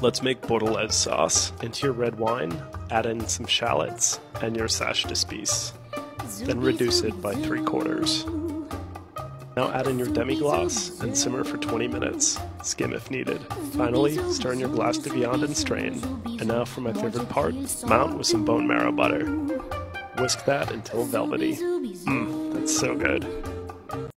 Let's make Bordelaise sauce. Into your red wine, add in some shallots and your sachet d'épices. Then reduce it by 3 quarters. Now add in your demi-glace and simmer for 20 minutes. Skim if needed. Finally, stir in your glace de viande and strain. And now for my favorite part, mount with some bone marrow butter. Whisk that until velvety. Mmm, that's so good.